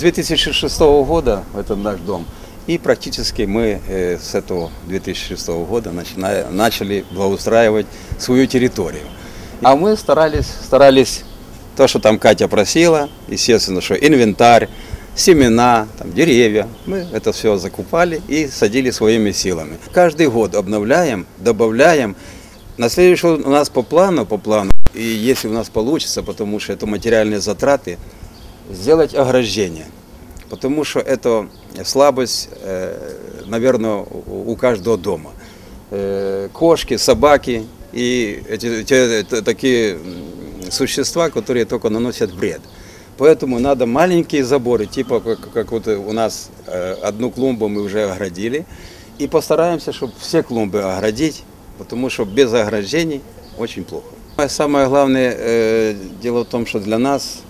2006 года это наш дом. И практически мы э, с этого 2006 года начиная, начали благоустраивать свою территорию. А мы старались, старались то, что там Катя просила, естественно, что инвентарь, семена, там, деревья. Мы это все закупали и садили своими силами. Каждый год обновляем, добавляем. На следующий у нас по плану, по плану, и если у нас получится, потому что это материальные затраты, сделать ограждение. Потому что это слабость, э, наверное, у каждого дома. Э, Кошки, собаки и эти, эти такие существа, которые только наносят вред. Поэтому надо маленькие заборы, типа как, как вот у нас э, одну клумбу мы уже оградили. И постараемся, чтобы все клумбы оградить, потому что без ограждений очень плохо. Самое главное дело в том, что для нас,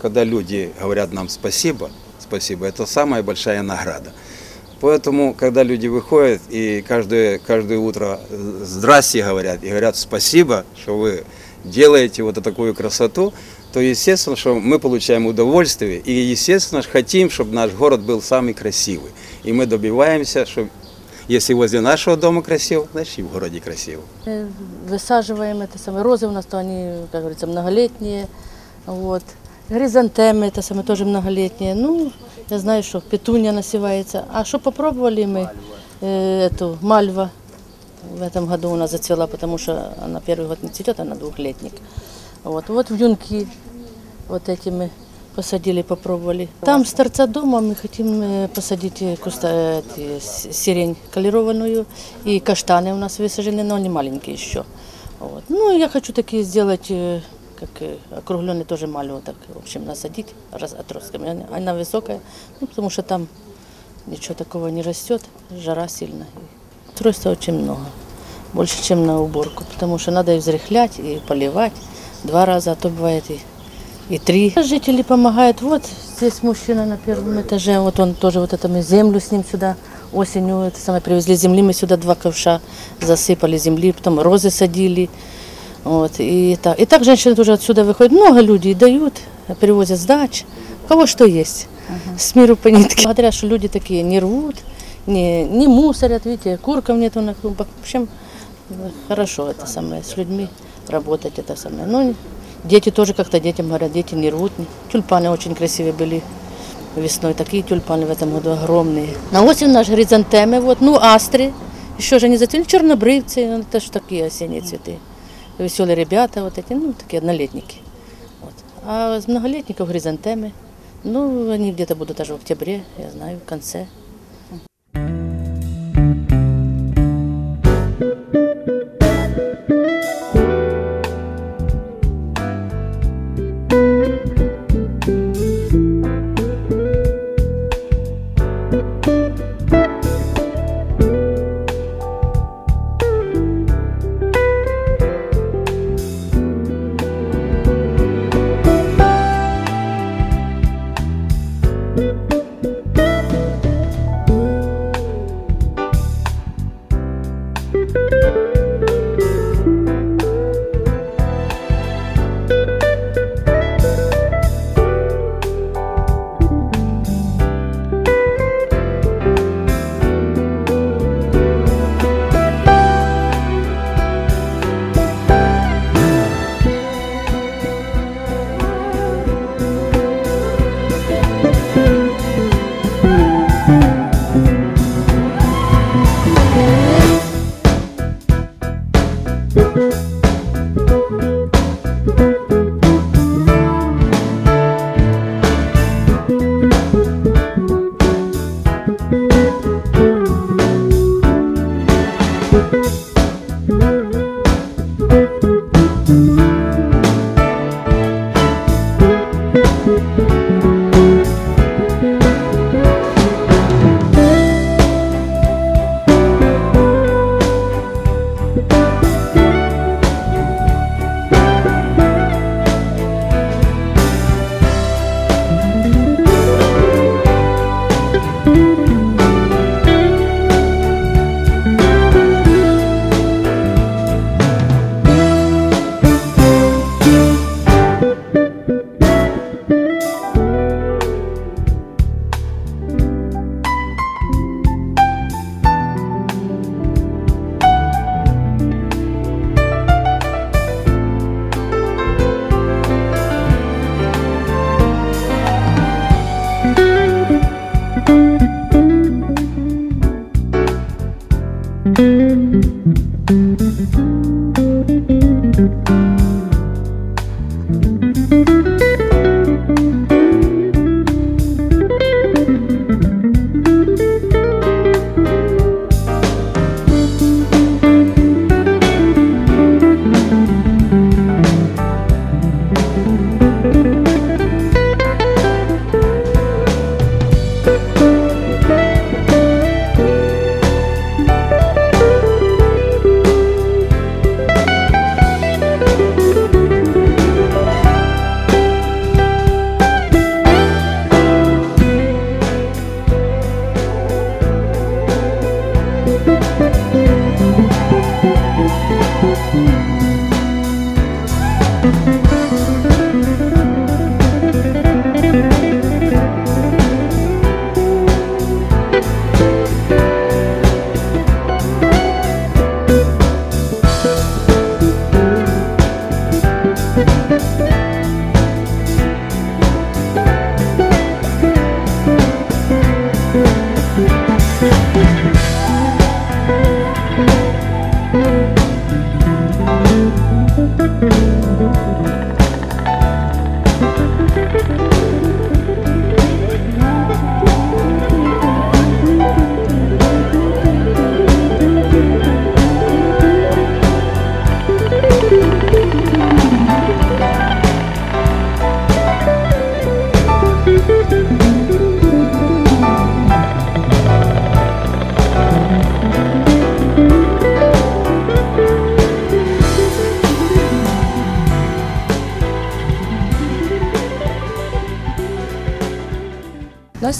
когда люди говорят нам спасибо, спасибо, это самая большая награда. Поэтому, когда люди выходят и каждое, каждое утро здрасте говорят и говорят спасибо, что вы делаете вот такую красоту, то естественно, что мы получаем удовольствие и естественно хотим, чтобы наш город был самый красивый. И мы добиваемся, что если возле нашего дома красиво, значит и в городе красиво. Высаживаем это самое. Розы у нас, то они, как говорится, многолетние. Вот. Горизонтемы, это самое, тоже многолетние. Ну, я знаю, что петуния насевается. А что попробовали мы? Э, эту мальва в этом году у нас зацвела, потому что она первый год не цветет, она двухлетник. Вот, вот в юнки вот эти мы посадили, попробовали. Там с торца дома мы хотим э, посадить э, куста, эти, с- сирень колерованную и каштаны у нас высажены, но они маленькие еще. Вот. Ну, я хочу такие сделать, э, как округленные тоже мальву, так, в общем, насадить раз, отростками. Она, она высокая, ну, потому что там ничего такого не растет, жара сильная. Устройства очень много, больше, чем на уборку, потому что надо и взрыхлять, и поливать два раза, а то бывает и, и три. Жители помогают. Вот здесь мужчина на первом этаже, вот он тоже вот это мы землю с ним сюда осенью это самое привезли земли, мы сюда два ковша засыпали земли, потом розы садили. Вот, и, так. и так женщины тоже отсюда выходят. Много людей дают, привозят с дач. У кого что есть. С миру по нитке. Благодаря, что люди такие не рвут, не, не мусорят, видите, курков нету на клумбах. В общем, хорошо это самое, с людьми работать это самое. Ну, дети тоже как-то детям говорят, дети не рвут. Тюльпаны очень красивые были весной, такие тюльпаны в этом году огромные. На осень наши горизонтемы, вот, ну, астры, еще же не зацвели, чернобрывцы, ну, это же такие осенние цветы. Веселые ребята вот эти, ну, такие однолетники. Вот. А из многолетников горизонтемы, ну, они где-то будут даже в октябре, я знаю, в конце.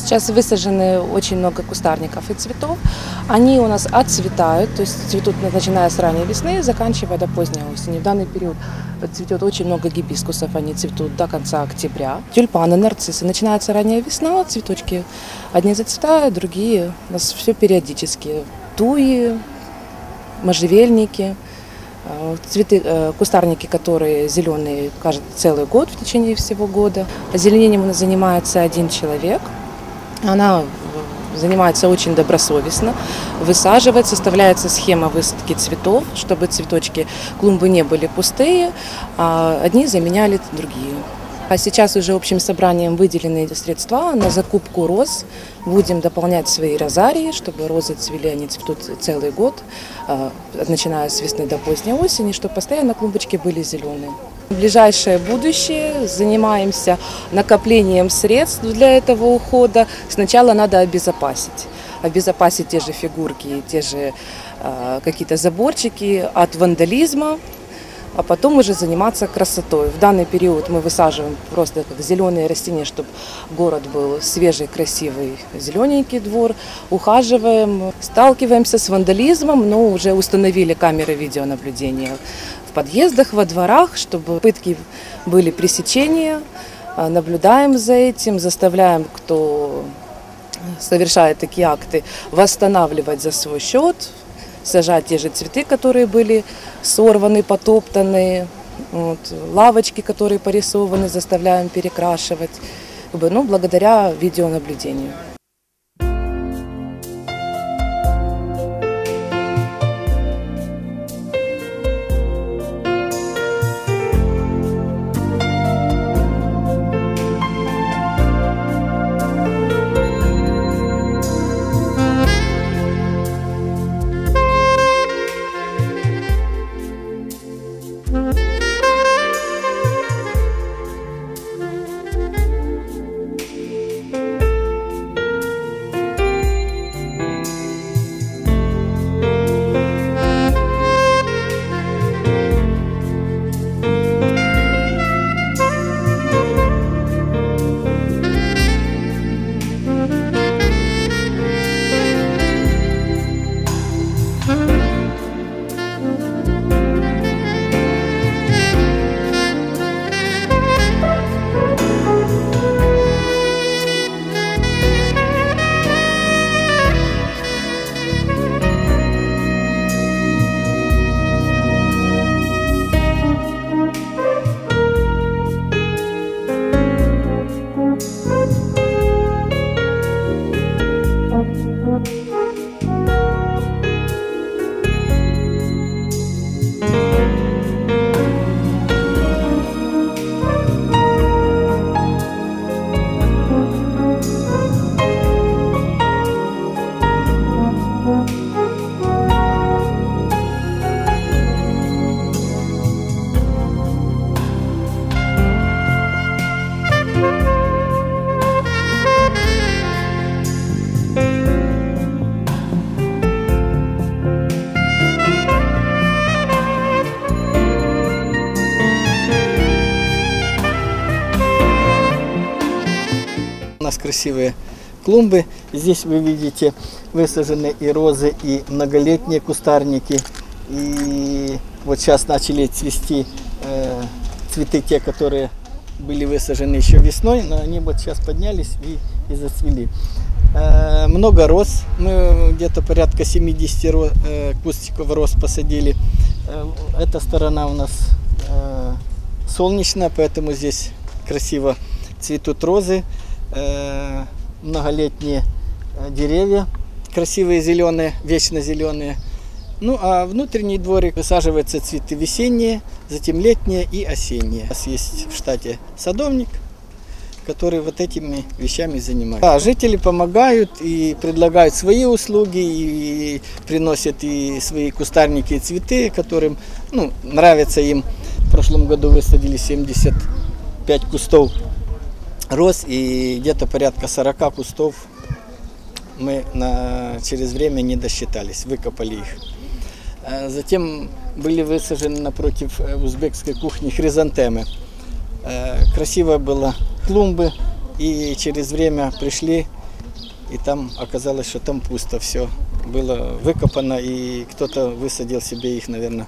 Сейчас высажены очень много кустарников и цветов. Они у нас отцветают, то есть цветут начиная с ранней весны, заканчивая до поздней осени. В данный период цветет очень много гибискусов, они цветут до конца октября. Тюльпаны, нарциссы. Начинается ранняя весна, цветочки одни зацветают, другие. У нас все периодически. Туи, можжевельники, э, цветы, э, кустарники, которые зеленые, кажется, целый год в течение всего года. Озеленением у нас занимается один человек. Она занимается очень добросовестно, высаживает, составляется схема высадки цветов, чтобы цветочки, клумбы не были пустые, а одни заменяли другие. А сейчас уже общим собранием выделены средства на закупку роз. Будем дополнять свои розарии, чтобы розы цвели, они цветут целый год, а, начиная с весны до поздней осени, чтобы постоянно клумбочки были зеленые. В ближайшее будущее занимаемся накоплением средств для этого ухода. Сначала надо обезопасить. Обезопасить те же фигурки, те же э, какие-то заборчики от вандализма, а потом уже заниматься красотой. В данный период мы высаживаем просто как зеленые растения, чтобы город был свежий, красивый, зелененький двор. Ухаживаем, сталкиваемся с вандализмом, но уже установили камеры видеонаблюдения в подъездах, во дворах, чтобы пытки были пресечения. А, Наблюдаем за этим, заставляем, кто совершает такие акты, восстанавливать за свой счет, сажать те же цветы, которые были сорваны, потоптаны, вот, лавочки, которые порисованы, заставляем перекрашивать, ну, благодаря видеонаблюдению. Красивые клумбы. Здесь вы видите высажены и розы, и многолетние кустарники. И вот сейчас начали цвести э, цветы, те, которые были высажены еще весной, но они вот сейчас поднялись и, и зацвели. Э, много роз, мы где-то порядка 70 ро- э, кустиков роз посадили. Э, эта сторона у нас э, солнечная, поэтому здесь красиво цветут розы, э, многолетние э, деревья, красивые зеленые, вечно зеленые. Ну а внутренний дворик высаживаются цветы весенние, затем летние и осенние. У нас есть в штате садовник, который вот этими вещами занимается. Да, жители помогают и предлагают свои услуги, и приносят и свои кустарники и цветы, которым ну, нравится им. В прошлом году высадили 75 кустов роз и где-то порядка 40 кустов мы на, через время не досчитались, выкопали их. Э, Затем были высажены напротив э, узбекской кухни хризантемы. Э, Красиво было клумбы, и через время пришли, и там оказалось, что там пусто все. Было выкопано, и кто-то высадил себе их, наверное,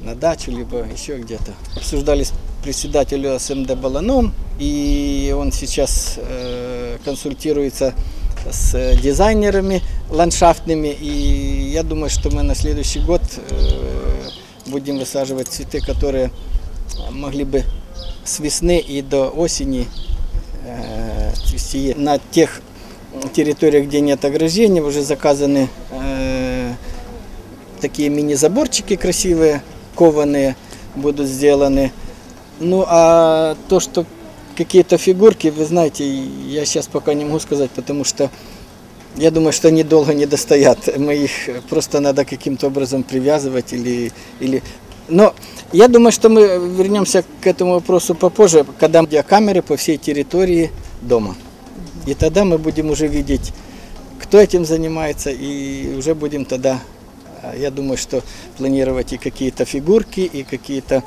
на дачу, либо еще где-то. Обсуждали с председателем СМД Баланом, и он сейчас э, консультируется с дизайнерами ландшафтными, и я думаю, что мы на следующий год э, будем высаживать цветы, которые могли бы с весны и до осени э, цвести. На тех территориях, где нет ограждений, уже заказаны э, такие мини-заборчики красивые, кованые будут сделаны. Ну а то, что какие-то фигурки, вы знаете, я сейчас пока не могу сказать, потому что я думаю, что они долго не достоят. Мы их просто надо каким-то образом привязывать или, или... Но я думаю, что мы вернемся к этому вопросу попозже, когда камеры по всей территории дома. И тогда мы будем уже видеть, кто этим занимается, и уже будем тогда, я думаю, что планировать и какие-то фигурки, и какие-то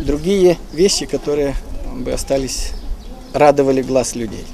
другие вещи, которые бы остались, радовали глаз людей.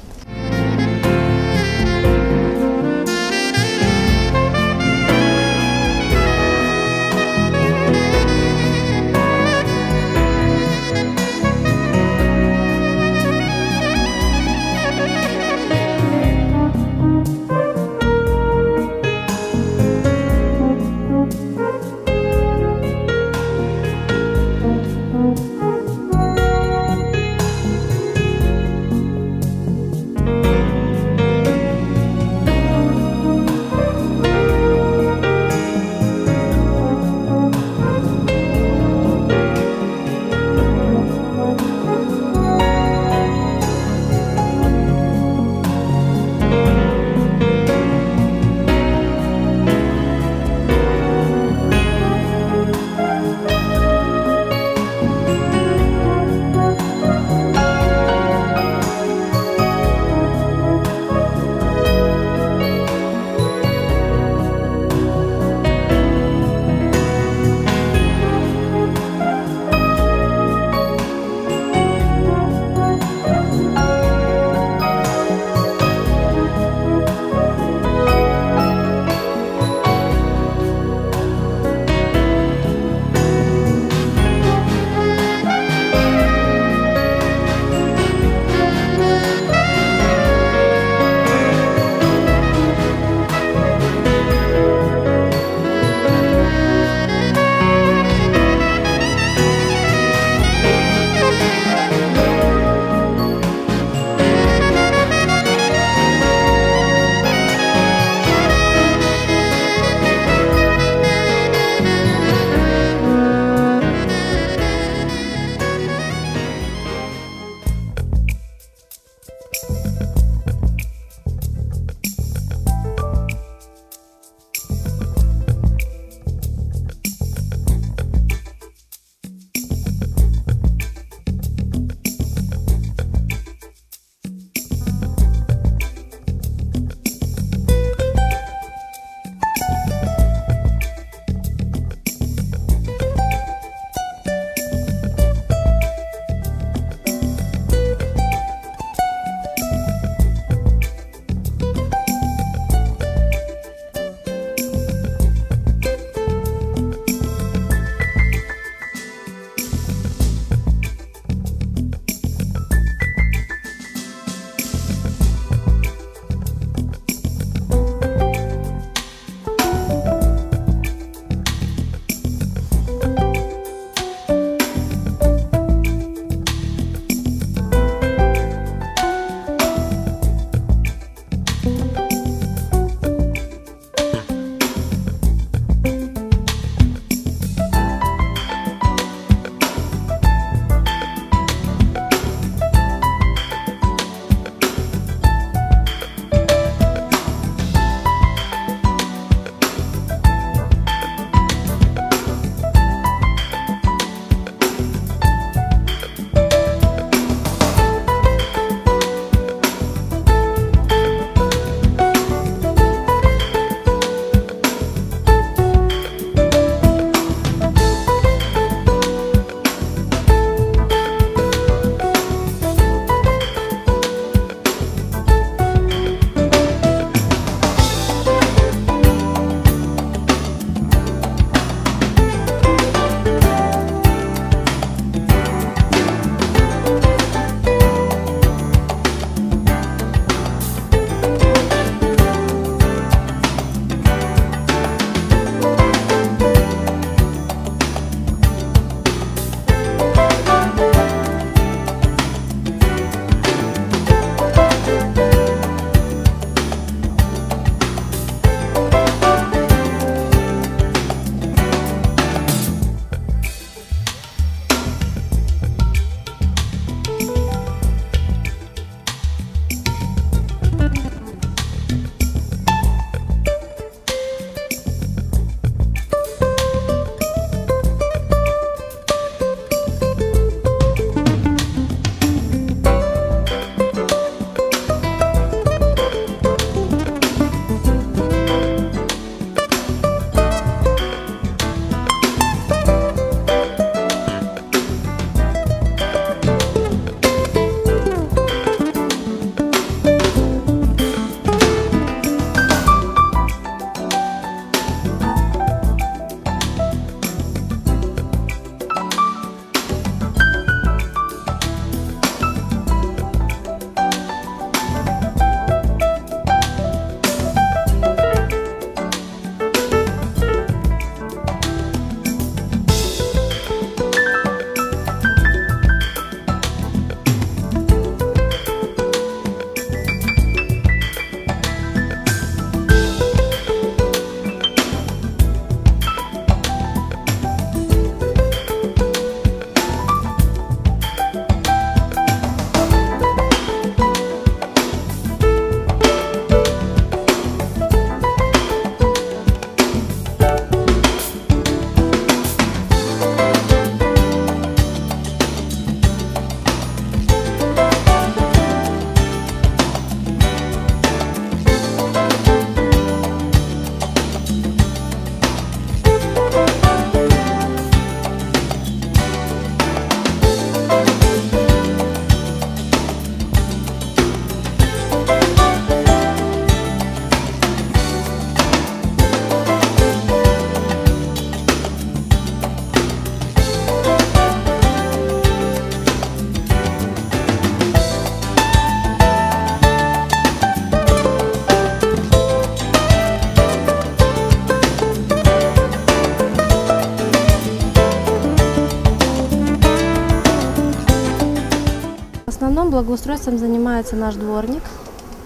Основном благоустройством занимается наш дворник,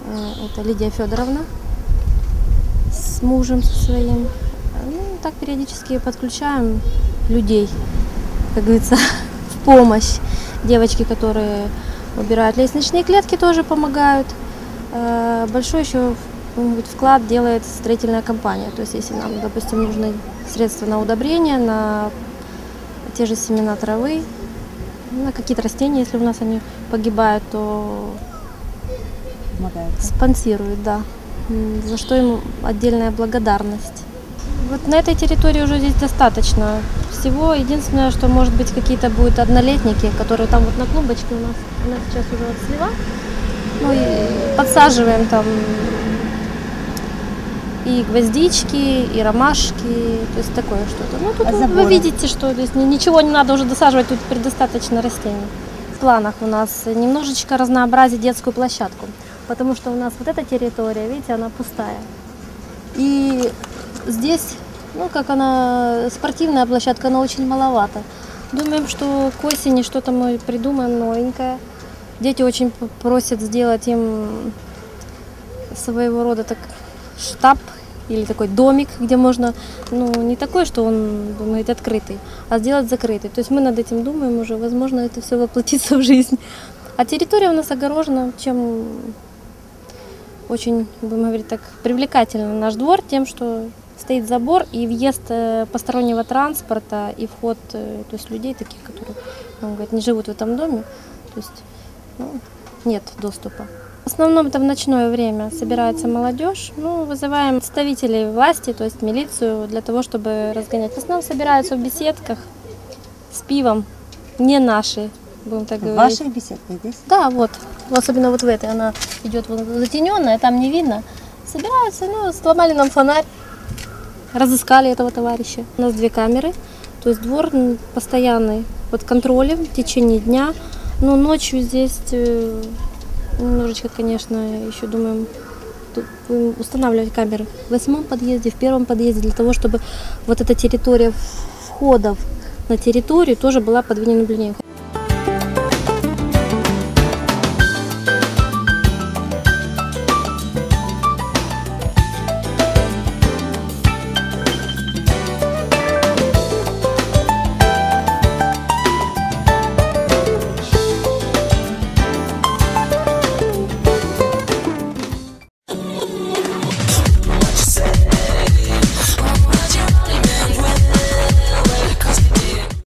э, это Лидия Федоровна с мужем со своим. Ну, так периодически подключаем людей, как говорится, в помощь. Девочки, которые убирают лестничные клетки, тоже помогают. Э, Большой еще вклад делает строительная компания. То есть, если нам, допустим, нужны средства на удобрение, на те же семена травы, на какие-то растения, если у нас они погибают, то спонсируют, да. За что им отдельная благодарность. Вот на этой территории уже здесь достаточно всего. Единственное, что может быть какие-то будут однолетники, которые там вот на клумбочке у нас, она сейчас уже отцвела. Ну и подсаживаем там и гвоздички, и ромашки, то есть такое что-то. Ну тут вы- вы видите, что то есть ни- ничего не надо уже досаживать, тут предостаточно растений. В планах у нас немножечко разнообразить детскую площадку, потому что у нас вот эта территория, видите, она пустая. И здесь, ну как она, спортивная площадка, она очень маловато. Думаем, что к осени что-то мы придумаем новенькое. Дети очень просят сделать им своего рода так штаб или такой домик, где можно, ну, не такой, что он, думает, открытый, а сделать закрытый. То есть мы над этим думаем уже, возможно, это все воплотится в жизнь. А территория у нас огорожена, чем очень, будем говорить так, привлекательный наш двор тем, что стоит забор и въезд э, постороннего транспорта и вход, э, то есть людей таких, которые, ну, говорят, не живут в этом доме, то есть ну, нет доступа. В основном это в ночное время собирается молодежь. Ну, вызываем представителей власти, то есть милицию, для того, чтобы разгонять. В основном собираются в беседках с пивом, не наши, будем так говорить. ваших беседках здесь? Да, вот. Особенно вот в этой. Она идет вот затененная, там не видно. Собираются, ну, сломали нам фонарь. Разыскали этого товарища. У нас две камеры. То есть двор постоянный под контролем в течение дня. Но ночью здесь э, немножечко, конечно, еще думаем устанавливать камеры в восьмом подъезде, в первом подъезде, для того, чтобы вот эта территория входов на территорию тоже была под видеонаблюдением.